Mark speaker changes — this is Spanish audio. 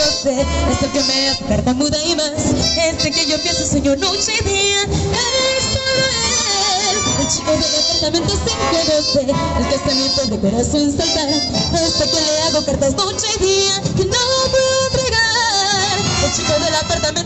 Speaker 1: es el que me hace tartamuda y más. Este que yo pienso sueño noche y día es solo él. El chico del apartamento sin que sé el que está en mi corazón saltar. Este que le hago cartas noche y día que no puedo entregar. El chico del apartamento